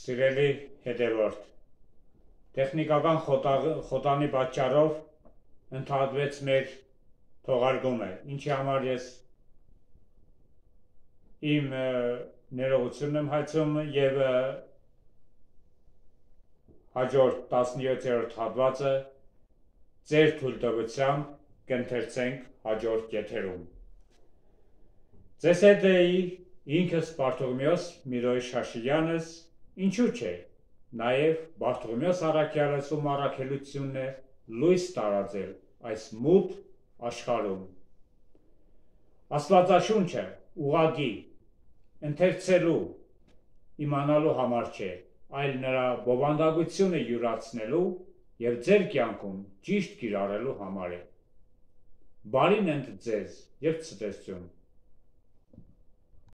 Սիրելի հետևորդ, տեխնիկական խոտանի պատճառով ընդհատվեց մեր թողարկումը, ինչի համար ես իմ ներողությունն եմ հայցում եւ հաջորդ 17-րդ հատվածը ձեր թույլտվությամբ կընթերցենք հաջորդ եթերում։ Ձեզ հետ էի ինքս Բարթողմեոս Միրոյ Շաշիյանս, ինչու՞ չէ, նաև Բարթողմեոս Արաքյալս ու Մարաքելությունն է լույս տարածել այս մութ աշխարհում։ Աստվածաշունչը ուղագի ընթերցելու իմանալու համար չէ, այլ նրա բովանդակությունը յուրացնելու եւ ձեր կյանքում ճիշտ կիրառելու համար է։ Բարին ընդ ձեզ եւ ցտեսություն։